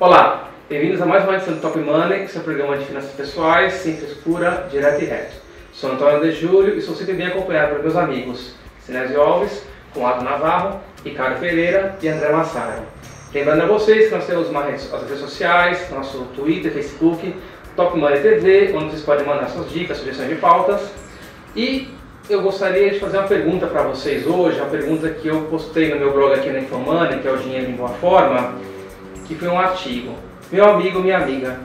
Olá, bem-vindos a mais uma edição do Top Money, seu programa de finanças pessoais, sem frescura, direto e reto. Sou Antônio de Júlio e sou sempre bem acompanhado por meus amigos Sinésio Alves, Conrado Navarro, Ricardo Pereira e André Massaro. Lembrando a vocês que nós temos as redes sociais, nosso Twitter, Facebook, Top Money TV, onde vocês podem mandar suas dicas, sugestões de pautas. E eu gostaria de fazer uma pergunta para vocês hoje, uma pergunta que eu postei no meu blog aqui na Infomoney, que é o Dinheiro em Boa Forma, que foi um artigo. Meu amigo, minha amiga,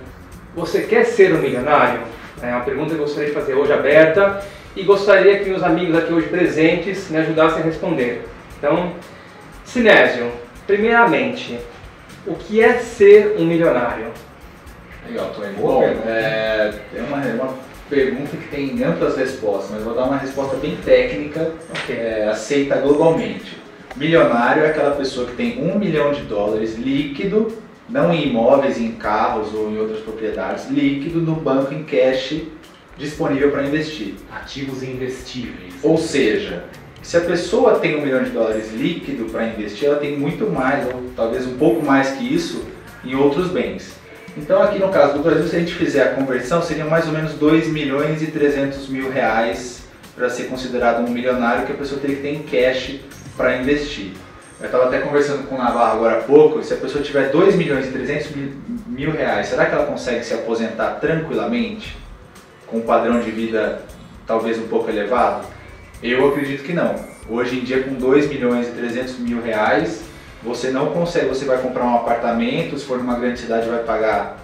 você quer ser um milionário? É uma pergunta que eu gostaria de fazer hoje aberta e gostaria que meus amigos aqui hoje presentes me ajudassem a responder. Então, Sinésio, primeiramente, o que é ser um milionário? Legal, Tony. É, é, uma, uma pergunta que tem amplas respostas, mas vou dar uma resposta bem técnica, okay. é, aceita globalmente. Milionário é aquela pessoa que tem um milhão de dólares líquido, não em imóveis, em carros ou em outras propriedades, líquido no banco em cash disponível para investir. Ativos investíveis. Ou seja, se a pessoa tem um milhão de dólares líquido para investir, ela tem muito mais, ou talvez um pouco mais que isso, em outros bens. Então aqui no caso do Brasil, se a gente fizer a conversão, seriam mais ou menos 2 milhões e 300 mil reais para ser considerado um milionário que a pessoa teria que ter em cash para investir. Eu estava até conversando com o Navarro agora há pouco, se a pessoa tiver 2 milhões e 300 mil reais, será que ela consegue se aposentar tranquilamente? Com um padrão de vida talvez um pouco elevado? Eu acredito que não. Hoje em dia com 2 milhões e 300 mil reais, você não consegue, você vai comprar um apartamento, se for numa grande cidade vai pagar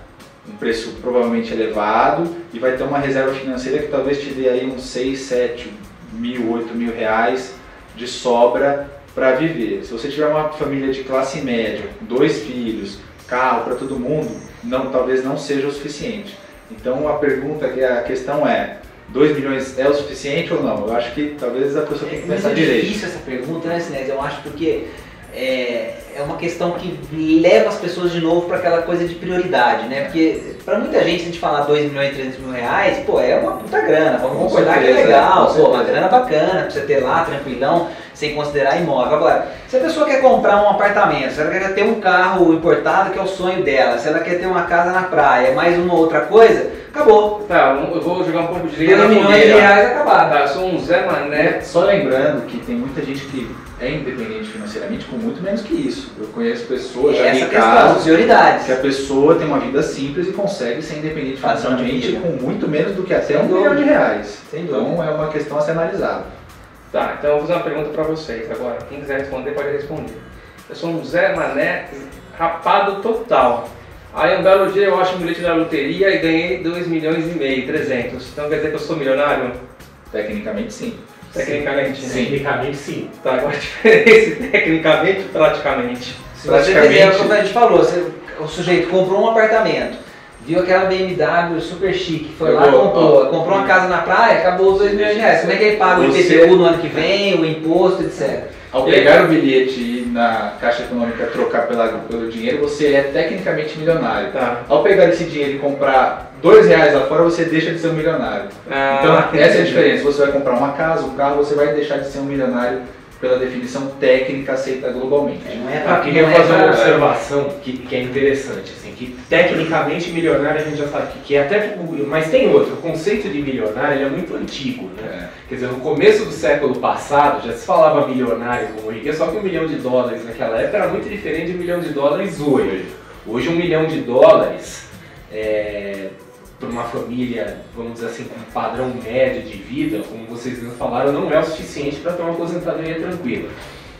um preço provavelmente elevado e vai ter uma reserva financeira que talvez te dê aí uns 6, 7 mil, 8 mil reais de sobra para viver. Se você tiver uma família de classe média, dois filhos, carro para todo mundo, não, talvez não seja o suficiente. Então a pergunta, a questão é, 2 milhões é o suficiente ou não? Eu acho que talvez a pessoa tenha que pensar é direito. É difícil essa pergunta, né, Sinés? Eu acho porque é, é uma questão que leva as pessoas de novo para aquela coisa de prioridade, né? Porque para muita gente, se a gente falar 2 milhões e 300 mil reais, pô, é uma puta grana, vamos Com concordar certeza, que é legal, pô, uma grana bacana pra você ter lá, tranquilão, sem considerar imóvel. Agora, se a pessoa quer comprar um apartamento, se ela quer ter um carro importado, que é o sonho dela, se ela quer ter uma casa na praia, mais uma outra coisa, acabou. Tá, eu vou jogar um pouco de linha na milhões de reais acabar. Tá, eu sou um Zé Mané. Só lembrando que tem muita gente que é independente financeiramente com muito menos que isso. Eu conheço pessoas, já vi casos prioridades. que a pessoa tem uma vida simples e consegue ser independente financeiramente com muito menos do que até Sem um milhão de reais. Sem então é uma questão a ser analisada. Tá, então eu vou fazer uma pergunta para vocês agora. Quem quiser responder pode responder. Eu sou um Zé Mané rapado total. Aí um belo dia eu acho um bilhete da loteria e ganhei 2 milhões e meio, 300. Então quer dizer que eu sou milionário? Tecnicamente sim. Tecnicamente, sim. Tecnicamente sim. Tá, qual a diferença? Tecnicamente praticamente? Se praticamente. Você como a gente falou, você, o sujeito comprou um apartamento, viu aquela BMW super chique, foi lá, comprou, ó, comprou uma casa na praia, acabou os 2 milhões de reais. Como é que ele paga o IPTU no ano que vem, o imposto, etc. Ao pegar o bilhete e na Caixa Econômica trocar pela, pelo dinheiro, você é tecnicamente milionário. Tá. Ao pegar esse dinheiro e comprar dois reais lá fora, você deixa de ser um milionário. Ah, então, essa é a diferença. Você vai comprar uma casa, um carro, você vai deixar de ser um milionário pela definição técnica aceita globalmente. Não é pra, queria é fazer uma observação que, que é interessante, assim, que tecnicamente milionário a gente já sabe que, que é até, mas tem outro, o conceito de milionário é muito antigo, né? É. Quer dizer, no começo do século passado já se falava milionário como riqueza, só que um milhão de dólares naquela época era muito diferente de um milhão de dólares hoje. Hoje um milhão de dólares é, para uma família, vamos dizer assim, com padrão médio de vida, como vocês mesmos falaram, não é o suficiente para ter uma aposentadoria tranquila.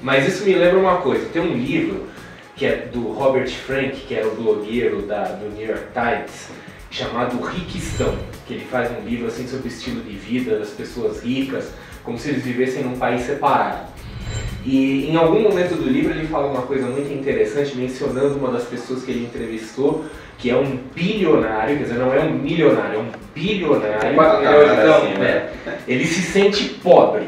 Mas isso me lembra uma coisa, tem um livro que é do Robert Frank, que era o blogueiro da, do New York Times, chamado Riquistão, que ele faz um livro assim sobre o estilo de vida das pessoas ricas, como se eles vivessem num país separado. E em algum momento do livro ele fala uma coisa muito interessante, mencionando uma das pessoas que ele entrevistou, que é um bilionário, quer dizer, não é um milionário, é um bilionário. Então, assim, né? Ele se sente pobre.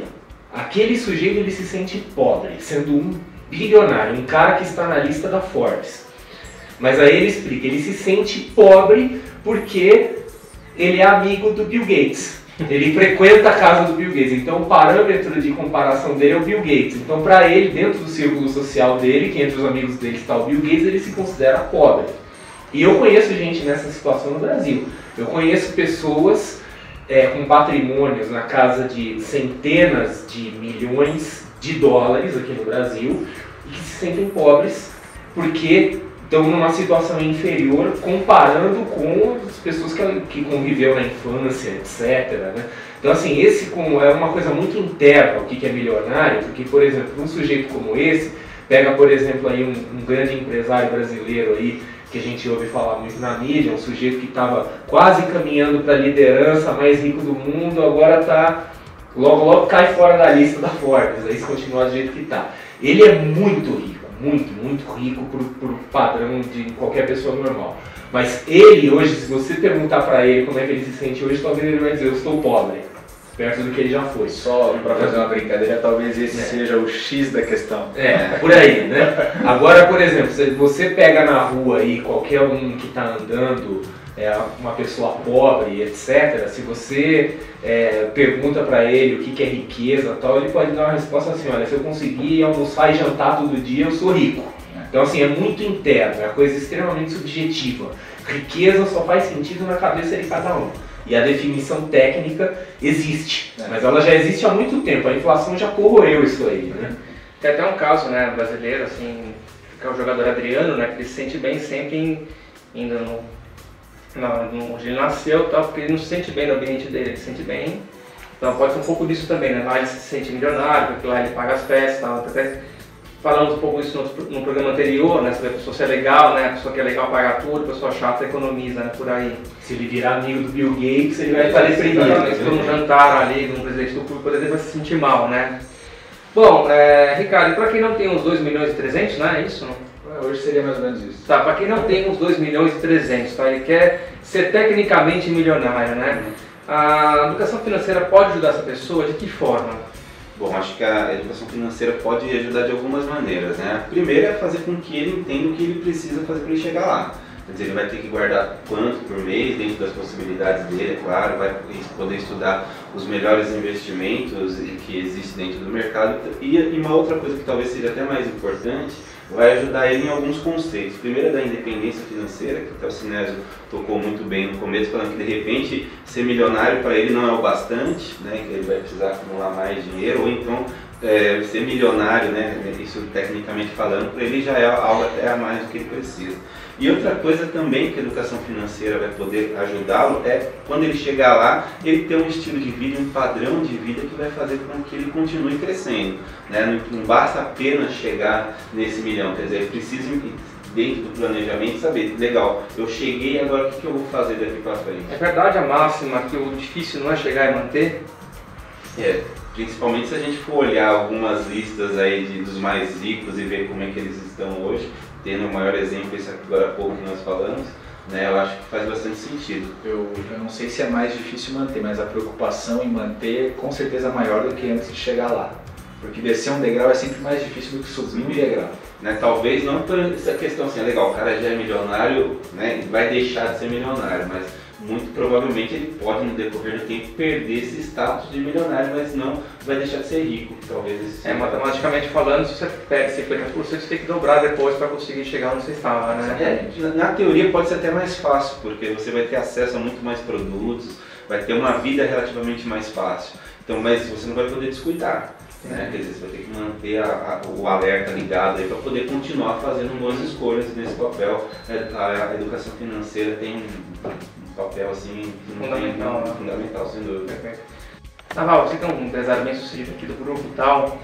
Aquele sujeito ele se sente pobre, sendo um bilionário, um cara que está na lista da Forbes. Mas aí ele explica, ele se sente pobre porque ele é amigo do Bill Gates. Ele frequenta a casa do Bill Gates, então o parâmetro de comparação dele é o Bill Gates. Então, para ele, dentro do círculo social dele, que entre os amigos dele está o Bill Gates, ele se considera pobre. E eu conheço gente nessa situação no Brasil. Eu conheço pessoas é, com patrimônios na casa de centenas de milhões de dólares aqui no Brasil e que se sentem pobres porque estão numa situação inferior comparando com as pessoas que, que conviveu na infância, etc. Né? Então, assim, esse é uma coisa muito interna, o que é milionário, porque, por exemplo, um sujeito como esse, pega, por exemplo, aí um, um grande empresário brasileiro aí, que a gente ouve falar muito na mídia, um sujeito que estava quase caminhando para a liderança mais rico do mundo, agora está logo logo cai fora da lista da Forbes, aí se continuar do jeito que está. Ele é muito rico, muito, muito rico para o padrão de qualquer pessoa normal. Mas ele hoje, se você perguntar para ele como é que ele se sente hoje, talvez ele vai dizer, eu estou pobre perto do que ele já foi. Só para fazer uma brincadeira, talvez esse é. seja o X da questão. É, por aí, né? Agora, por exemplo, se você pega na rua aí qualquer um que está andando, é, uma pessoa pobre, etc., se você é, pergunta para ele o que, que é riqueza tal, ele pode dar uma resposta assim, olha, se eu conseguir almoçar e jantar todo dia, eu sou rico. Então, assim, é muito interno, é uma coisa extremamente subjetiva. Riqueza só faz sentido na cabeça de cada um. E a definição técnica existe, é. mas ela já existe há muito tempo, a inflação já corroeu isso aí. Né? Tem até um caso né, brasileiro, assim, que é o jogador Adriano, né, que ele se sente bem sempre em, indo no, no, onde ele nasceu, tal, porque ele não se sente bem no ambiente dele, ele se sente bem. Então pode ser um pouco disso também, né? Lá ele se sente milionário, porque lá ele paga as festas, tal, até falamos um pouco isso no, no, programa anterior, né? Sobre a pessoa ser legal, né? A pessoa que é legal paga tudo, a pessoa chata economiza, né? Por aí. Se ele virar amigo do Bill Gates, ele vai fazer primeiro. Se for um jantar ali, um presidente do clube, por exemplo, vai se sentir mal, né? Bom, é, Ricardo, para quem não tem uns 2 milhões e 300, né? É isso? É, hoje seria mais ou menos isso. Tá, para quem não tem uns 2 milhões e 300, tá? Ele quer ser tecnicamente milionário, né? A educação financeira pode ajudar essa pessoa de que forma? Bom, acho que a educação financeira pode ajudar de algumas maneiras, né? Primeiro é fazer com que ele entenda o que ele precisa fazer para ele chegar lá. Quer dizer, ele vai ter que guardar quanto por mês, dentro das possibilidades dele, é claro, vai poder estudar os melhores investimentos que existem dentro do mercado. E uma outra coisa que talvez seja até mais importante vai ajudar ele em alguns conceitos. Primeiro é da independência financeira, que até o Sinésio tocou muito bem no começo, falando que de repente ser milionário para ele não é o bastante, né, que ele vai precisar acumular mais dinheiro, ou então é, ser milionário, né, isso tecnicamente falando, para ele já é algo até a mais do que ele precisa. E outra coisa também que a educação financeira vai poder ajudá-lo é quando ele chegar lá, ele ter um estilo de vida, um padrão de vida que vai fazer com que ele continue crescendo. Né? Não, não basta apenas chegar nesse milhão, quer dizer, ele precisa dentro do planejamento saber, legal, eu cheguei, agora o que, que eu vou fazer daqui para frente? É verdade a máxima que o difícil não é chegar e manter? É, principalmente se a gente for olhar algumas listas aí de, dos mais ricos e ver como é que eles estão hoje, tendo o maior exemplo, esse agora há pouco que nós falamos, né, eu acho que faz bastante sentido. Eu, eu não sei se é mais difícil manter, mas a preocupação em manter com certeza é maior do que antes de chegar lá. Porque descer um degrau é sempre mais difícil do que subir um degrau. Né, talvez não por essa questão assim, é legal, o cara já é milionário, né, vai deixar de ser milionário, mas muito provavelmente ele pode no decorrer do tempo perder esse status de milionário, mas não vai deixar de ser rico, talvez É, matematicamente falando, se você pega 50%, você tem que dobrar depois para conseguir chegar onde você estava, né? É, na teoria pode ser até mais fácil, porque você vai ter acesso a muito mais produtos, vai ter uma vida relativamente mais fácil. Então, mas você não vai poder descuidar. Né? Quer dizer, você vai ter que manter a, a, o alerta ligado para poder continuar fazendo boas escolhas nesse papel. É, a, a educação financeira tem papel assim fundamental, né? fundamental sem dúvida. Perfeito. Naval, você que é um empresário bem sucedido aqui do grupo e tal,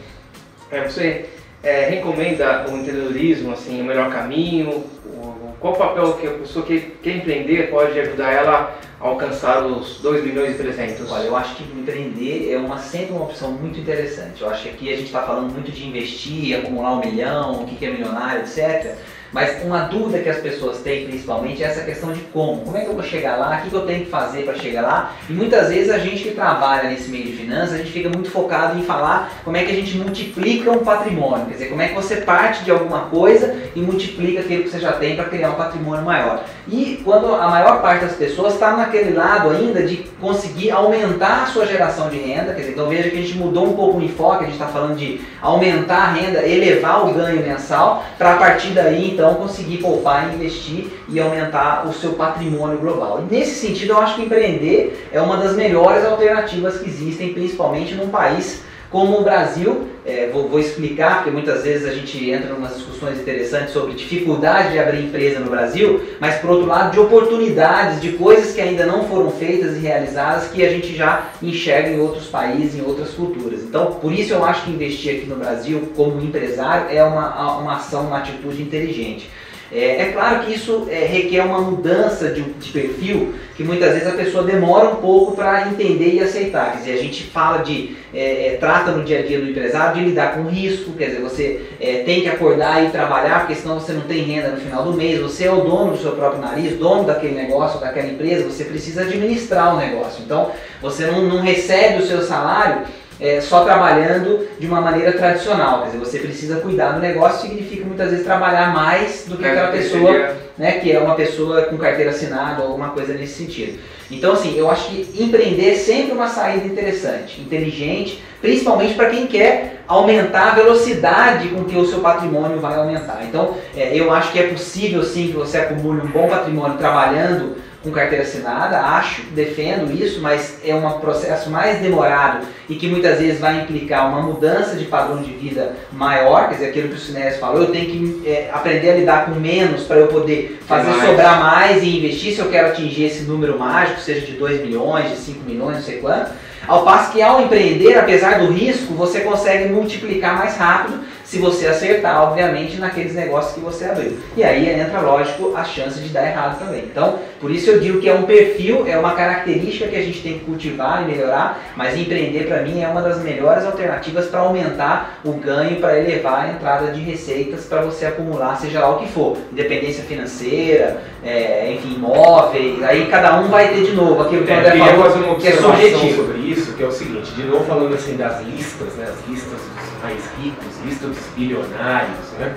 é, você é, recomenda o empreendedorismo, assim, o melhor caminho? O, qual o papel que a pessoa que quer empreender pode ajudar ela a alcançar os 2 milhões e 300? Olha, eu acho que empreender é uma, sempre uma opção muito interessante. Eu acho que aqui a gente está falando muito de investir, acumular um milhão, o que é milionário, etc. Mas uma dúvida que as pessoas têm principalmente é essa questão de como. Como é que eu vou chegar lá? O que eu tenho que fazer para chegar lá? E muitas vezes a gente que trabalha nesse meio de finanças, a gente fica muito focado em falar como é que a gente multiplica um patrimônio. Quer dizer, como é que você parte de alguma coisa e multiplica aquilo que você já tem para criar um patrimônio maior. E quando a maior parte das pessoas está naquele lado ainda de conseguir aumentar a sua geração de renda, quer dizer, então veja que a gente mudou um pouco o enfoque, a gente está falando de aumentar a renda, elevar o ganho mensal, para a partir daí então conseguir poupar, investir e aumentar o seu patrimônio global. E nesse sentido, eu acho que empreender é uma das melhores alternativas que existem, principalmente num país como o Brasil, é, vou, vou, explicar, porque muitas vezes a gente entra em umas discussões interessantes sobre dificuldade de abrir empresa no Brasil, mas por outro lado de oportunidades, de coisas que ainda não foram feitas e realizadas que a gente já enxerga em outros países, em outras culturas. Então, por isso eu acho que investir aqui no Brasil como empresário é uma, uma ação, uma atitude inteligente. É, é, claro que isso é, requer uma mudança de, de, perfil que muitas vezes a pessoa demora um pouco para entender e aceitar. Quer dizer, a gente fala de, é, é, trata no dia a dia do empresário de lidar com risco, quer dizer, você é, tem que acordar e trabalhar, porque senão você não tem renda no final do mês, você é o dono do seu próprio nariz, dono daquele negócio, daquela empresa, você precisa administrar o negócio. Então, você não, não recebe o seu salário é, só trabalhando de uma maneira tradicional. Quer dizer, você precisa cuidar do negócio, significa muitas vezes trabalhar mais do que é, aquela pessoa né, que é uma pessoa com carteira assinada ou alguma coisa nesse sentido. Então, assim, eu acho que empreender é sempre uma saída interessante, inteligente, principalmente para quem quer aumentar a velocidade com que o seu patrimônio vai aumentar. Então, é, eu acho que é possível sim que você acumule um bom patrimônio trabalhando com carteira assinada, acho, defendo isso, mas é um processo mais demorado e que muitas vezes vai implicar uma mudança de padrão de vida maior, quer dizer, aquilo que o Sinés falou, eu tenho que é, aprender a lidar com menos para eu poder fazer mais. sobrar mais e investir se eu quero atingir esse número mágico, seja de 2 milhões, de 5 milhões, não sei quanto. Ao passo que ao empreender, apesar do risco, você consegue multiplicar mais rápido se você acertar, obviamente, naqueles negócios que você abriu. E aí entra, lógico, a chance de dar errado também. Então, por isso eu digo que é um perfil, é uma característica que a gente tem que cultivar e melhorar, mas empreender para mim é uma das melhores alternativas para aumentar o ganho, para elevar a entrada de receitas para você acumular, seja lá o que for, independência financeira, é, enfim, imóveis, aí cada um vai ter de novo aquilo que o André falou, que é subjetivo. sobre isso, que é o seguinte, de novo falando assim das listas, né, as listas mais ricos, lista dos bilionários. Né?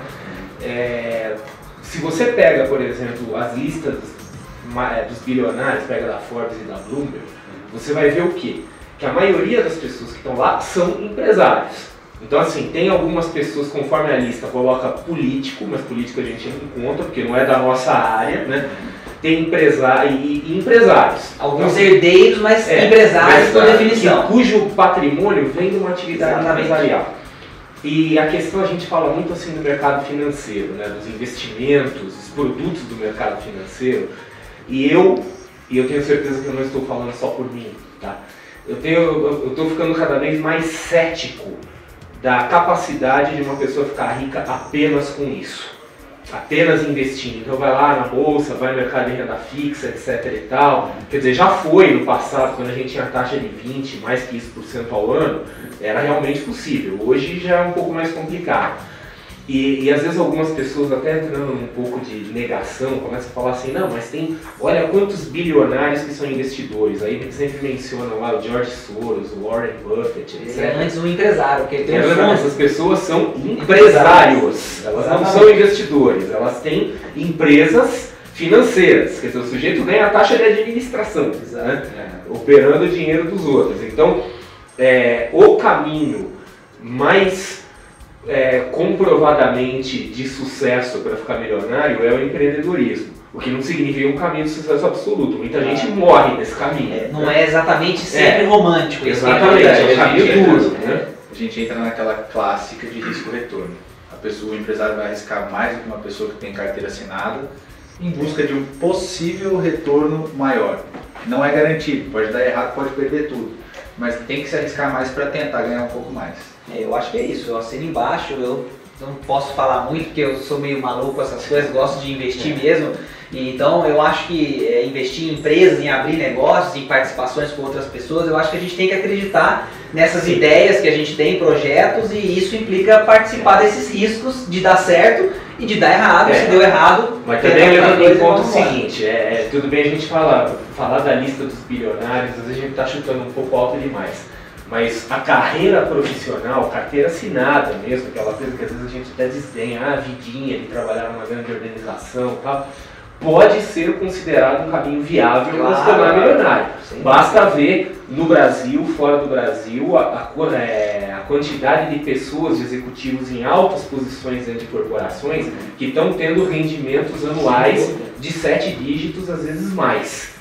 É, se você pega, por exemplo, as listas é, dos bilionários, pega da Forbes e da Bloomberg, você vai ver o quê? Que a maioria das pessoas que estão lá são empresários. Então, assim, tem algumas pessoas, conforme a lista, coloca político, mas político a gente não conta, porque não é da nossa área, né? Tem empresário e, e empresários. Alguns então, herdeiros, mas é, empresários por definição. cujo patrimônio vem de uma atividade Exatamente. empresarial. E a questão a gente fala muito assim do mercado financeiro, né, dos investimentos, dos produtos do mercado financeiro. E eu, e eu tenho certeza que eu não estou falando só por mim, tá? Eu tenho, eu estou ficando cada vez mais cético da capacidade de uma pessoa ficar rica apenas com isso apenas investindo. Então vai lá na bolsa, vai no mercado de renda fixa, etc e tal. Quer dizer, já foi no passado, quando a gente tinha taxa de 20, mais que isso por cento ao ano, era realmente possível. Hoje já é um pouco mais complicado. E, e, às vezes algumas pessoas, até entrando num pouco de negação, começam a falar assim, não, mas tem, olha quantos bilionários que são investidores. Aí sempre mencionam lá o George Soros, o Warren Buffett, etc. É antes um empresário, porque tem um Essas pessoas são empresários, elas não são investidores, elas têm empresas financeiras, quer dizer, o sujeito ganha a taxa de administração, né? é. operando o dinheiro dos outros. Então, é, o caminho mais é, comprovadamente de sucesso para ficar milionário é o empreendedorismo. O que não significa um caminho de sucesso absoluto. Muita ah. gente morre nesse caminho. É, não é exatamente sempre é. romântico. Exatamente, é, é um caminho duro. Né? A gente entra naquela clássica de risco-retorno. A pessoa, o empresário vai arriscar mais do que uma pessoa que tem carteira assinada em busca de um possível retorno maior. Não é garantido, pode dar errado, pode perder tudo. Mas tem que se arriscar mais para tentar ganhar um pouco mais. É, eu acho que é isso, eu assino embaixo, eu não posso falar muito porque eu sou meio maluco com essas coisas, gosto de investir é. mesmo. Então eu acho que é, investir em empresas, em abrir negócios, em participações com outras pessoas, eu acho que a gente tem que acreditar nessas Sim. ideias que a gente tem, projetos, e isso implica participar desses riscos de dar certo e de dar errado. É. Se deu errado, mas também levando em conta o seguinte, é, é, tudo bem a gente falar, falar da lista dos bilionários, às vezes a gente está chutando um pouco alto demais. Mas a carreira profissional, carteira assinada mesmo, aquela coisa que às vezes a gente até desdenha, ah, a vidinha de trabalhar numa grande organização tal, pode ser considerado um caminho viável para se tornar milionário. Sim. Basta ver no Brasil, fora do Brasil, a, a é, a quantidade de pessoas, de executivos em altas posições dentro de corporações que estão tendo rendimentos anuais de sete dígitos, às vezes mais.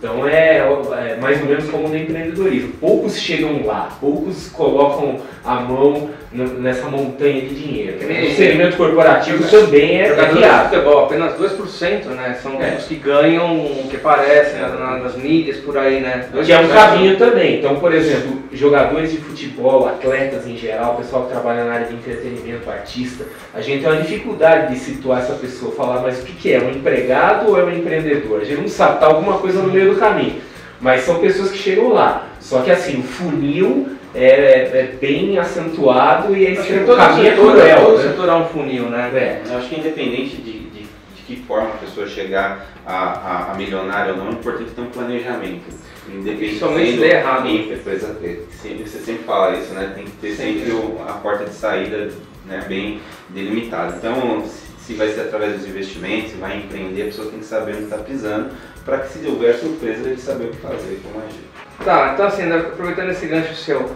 Então é, é mais ou menos como no empreendedorismo. Poucos chegam lá, poucos colocam a mão nessa montanha de dinheiro. Nem- O segmento corporativo Jogador- também é, viável. futebol, apenas 2%, né? São É. os que ganham, o que aparecem na- na- nas mídias por aí, né? Que é um 2%. caminho também. Então, por exemplo, jogadores de futebol, atletas em geral, pessoal que trabalha na área de entretenimento, artista, a gente tem uma dificuldade de situar essa pessoa, falar, mas o que, que é? Um empregado ou é um empreendedor? A gente não sabe, tá alguma coisa no meio do caminho. Mas são pessoas que chegam lá. Só que assim, o funil é, é bem acentuado e Acho que o caminho é setor, cruel. todo né? setor é um funil, né? É. Eu acho que independente de, de, de que forma a pessoa chegar a, a, a milionário ou não, é importante ter um planejamento. Independente Principalmente se sendo der errado. empresa, é, sempre- você sempre fala isso, né? Tem que ter sempre o- a porta de saída né, bem delimitada. Então, se, se vai ser através dos investimentos, se vai empreender, a pessoa tem que saber onde está pisando, para que se houver surpresa, ele saber o que fazer, como agir. Tá, então assim, aproveitando esse gancho seu,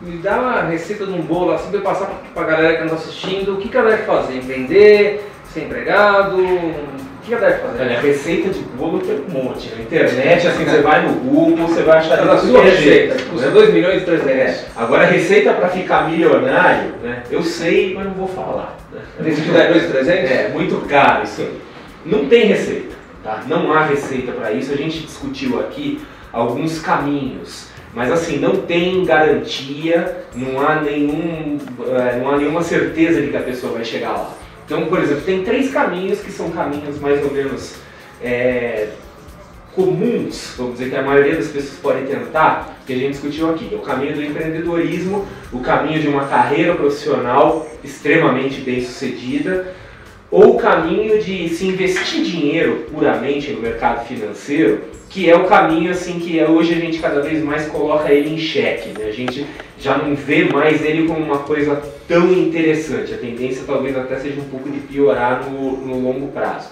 me dá uma receita de um bolo assim pra eu passar pra galera que anda assistindo, o que que ela deve fazer? Empreender? Ser empregado? O que ela deve fazer? Olha, receita de bolo tem um monte. Na internet, assim, você vai no Google, você vai achar Essa da tudo sua é receita, custa né? 2 milhões e 300. É. Agora, receita para ficar milionário, né? Eu sei, mas não vou falar. Que dar 2 e 300? É, muito caro isso aí. Não tem receita, tá? Não há receita para isso. A gente discutiu aqui alguns caminhos. Mas assim, não tem garantia, não há, nenhum, eh, não há nenhuma certeza de que a pessoa vai chegar lá. Então, por exemplo, tem três caminhos que são caminhos mais ou menos eh, comuns, vamos dizer que a maioria das pessoas podem tentar, que a gente discutiu aqui. É o caminho do empreendedorismo, o caminho de uma carreira profissional extremamente bem sucedida, ou o caminho de se investir dinheiro puramente no mercado financeiro, que é o caminho assim que é- hoje a gente cada vez mais coloca ele em xeque. Né? A gente já não vê mais ele como uma coisa tão interessante. A tendência talvez até seja um pouco de piorar no, no longo prazo.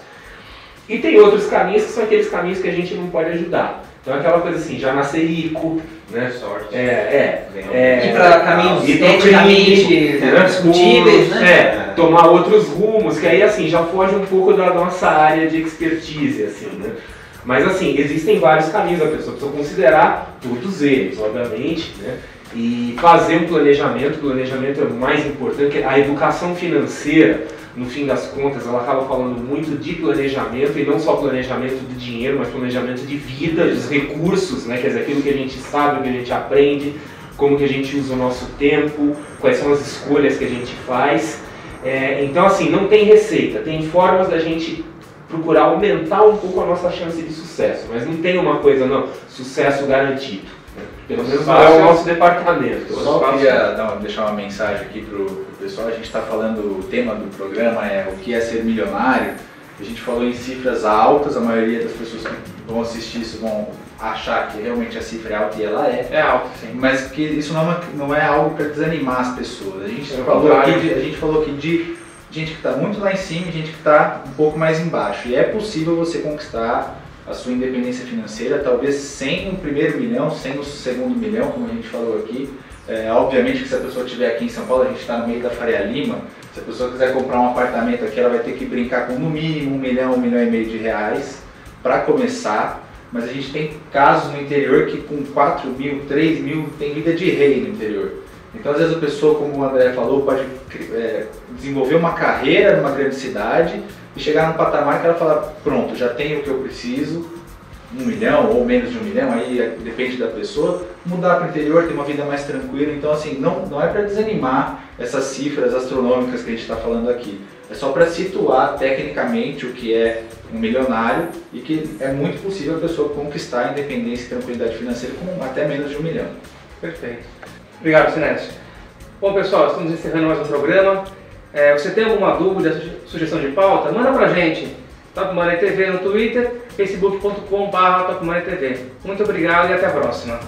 E tem outros caminhos que são aqueles caminhos que a gente não pode ajudar. Então aquela coisa assim, já nascer rico, né? Sorte. É, é. É, Ir para caminhos ir pro eticamente né? discutíveis, né? É, tomar outros rumos, que aí assim já foge um pouco da nossa área de expertise, assim, né? Mas assim, existem vários caminhos, a pessoa precisa considerar todos eles, obviamente, né? E fazer um planejamento, o planejamento é o mais importante, a educação financeira, no fim das contas, ela acaba falando muito de planejamento, e não só planejamento do dinheiro, mas planejamento de vida, dos recursos, né? Quer dizer, aquilo que a gente sabe, o que a gente aprende, como que a gente usa o nosso tempo, quais são as escolhas que a gente faz. É, então, assim, não tem receita, tem formas da gente procurar aumentar um pouco a nossa chance de sucesso, mas não tem uma coisa, não, sucesso garantido. Pelo menos não é o nosso departamento. Eu só queria dar uma- deixar uma mensagem aqui pro, pro pessoal. A gente está falando, o tema do programa é o que é ser milionário. A gente falou em cifras altas, a maioria das pessoas que vão assistir isso vão achar que realmente a cifra é alta e ela é. É alto, sim. Mas que isso não é, não é algo para desanimar as pessoas. A gente, Pelo falou aqui de, a gente falou aqui de gente que está muito lá em cima e gente que está um pouco mais embaixo. E é possível você conquistar a sua independência financeira, talvez sem o primeiro milhão, sem o segundo milhão, como a gente falou aqui. É, obviamente que se a pessoa estiver aqui em São Paulo, a gente está no meio da Faria Lima, se a pessoa quiser comprar um apartamento aqui, ela vai ter que brincar com no mínimo um milhão, um milhão e meio de reais para começar. Mas a gente tem casos no interior que com 4 mil, 3 mil tem vida de rei no interior. Então às vezes a pessoa, como o André falou, pode é, desenvolver uma carreira numa grande cidade chegar num patamar que ela fala, pronto, já tenho o que eu preciso, um milhão ou menos de um milhão, aí depende da pessoa, mudar para o interior, ter uma vida mais tranquila. Então assim, não, não é para desanimar essas cifras astronômicas que a gente está falando aqui. É só para situar tecnicamente o que é um milionário e que é muito possível a pessoa conquistar a independência e tranquilidade financeira com até menos de um milhão. Perfeito. Obrigado, Sinésio. Bom, pessoal, estamos encerrando mais um programa. É, você tem alguma dúvida, suge- sugestão de pauta? Manda pra gente. Top Money TV no Twitter, facebook.com.br Top Money TV. Muito obrigado e até a próxima.